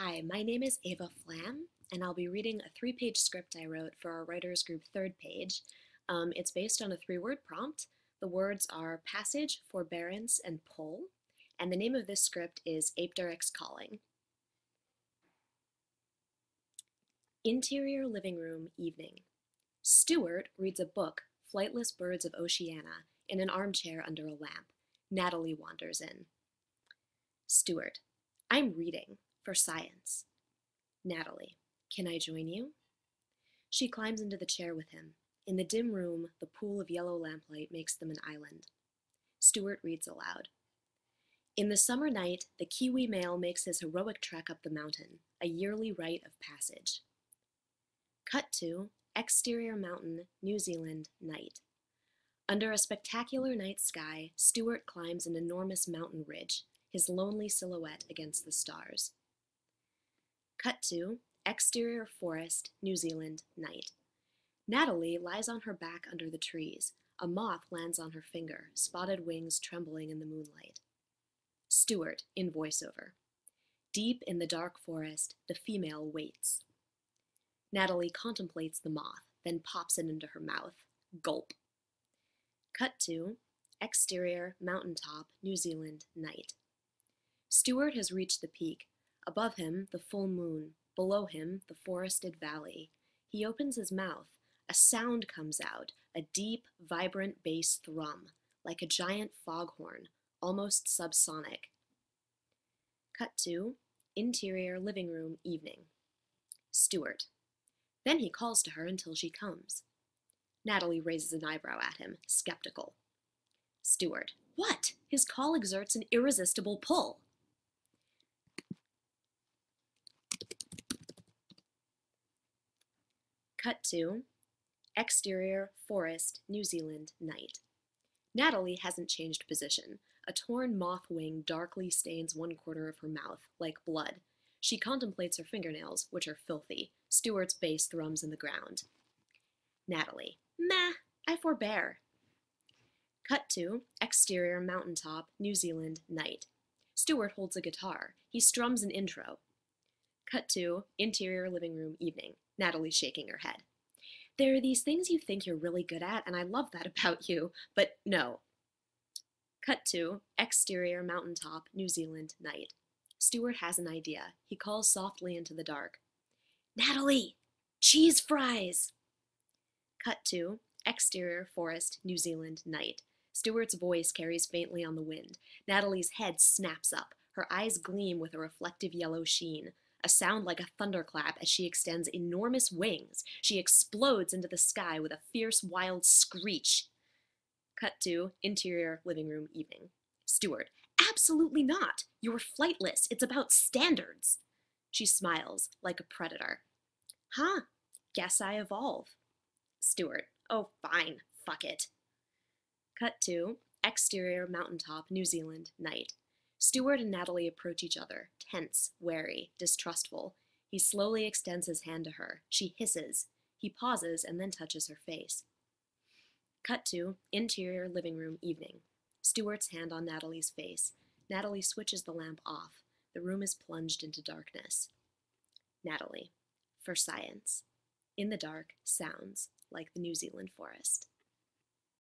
Hi, my name is Eva Flamm, and I'll be reading a three page script I wrote for our writers group third page. Um, it's based on a three word prompt. The words are passage, forbearance, and pull, and the name of this script is Apteryx Calling. Interior living room evening. Stuart reads a book, Flightless Birds of Oceania, in an armchair under a lamp. Natalie wanders in. Stuart, I'm reading for science. Natalie, can I join you? She climbs into the chair with him. In the dim room, the pool of yellow lamplight makes them an island. Stuart reads aloud. In the summer night, the Kiwi male makes his heroic trek up the mountain, a yearly rite of passage. Cut to exterior mountain, New Zealand, night. Under a spectacular night sky, Stuart climbs an enormous mountain ridge, his lonely silhouette against the stars. Cut to exterior forest, New Zealand, night. Natalie lies on her back under the trees. A moth lands on her finger, spotted wings trembling in the moonlight. Stuart in voiceover. Deep in the dark forest, the female waits. Natalie contemplates the moth, then pops it into her mouth. Gulp. Cut to exterior mountaintop, New Zealand, night. Stuart has reached the peak, Above him, the full moon. Below him, the forested valley. He opens his mouth. A sound comes out, a deep, vibrant bass thrum, like a giant foghorn, almost subsonic. Cut to interior living room evening. Stuart. Then he calls to her until she comes. Natalie raises an eyebrow at him, skeptical. Stuart. What? His call exerts an irresistible pull. Cut to exterior forest, New Zealand, night. Natalie hasn't changed position. A torn moth wing darkly stains one corner of her mouth, like blood. She contemplates her fingernails, which are filthy. Stuart's bass thrums in the ground. Natalie. Meh, I forbear. Cut to exterior mountaintop, New Zealand, night. Stuart holds a guitar. He strums an intro. Cut to interior living room evening. Natalie shaking her head. There are these things you think you're really good at, and I love that about you, but no. Cut to exterior mountaintop, New Zealand, night. Stuart has an idea. He calls softly into the dark. Natalie, cheese fries! Cut to exterior forest, New Zealand, night. Stuart's voice carries faintly on the wind. Natalie's head snaps up. Her eyes gleam with a reflective yellow sheen a sound like a thunderclap as she extends enormous wings. She explodes into the sky with a fierce, wild screech. Cut to interior living room evening. Stuart, absolutely not. You're flightless. It's about standards. She smiles like a predator. Huh, guess I evolve. Stuart, oh, fine, fuck it. Cut to exterior mountaintop, New Zealand, night. Stuart and Natalie approach each other, tense, wary, distrustful. He slowly extends his hand to her. She hisses. He pauses and then touches her face. Cut to interior living room evening. Stuart's hand on Natalie's face. Natalie switches the lamp off. The room is plunged into darkness. Natalie, for science. In the dark, sounds like the New Zealand forest.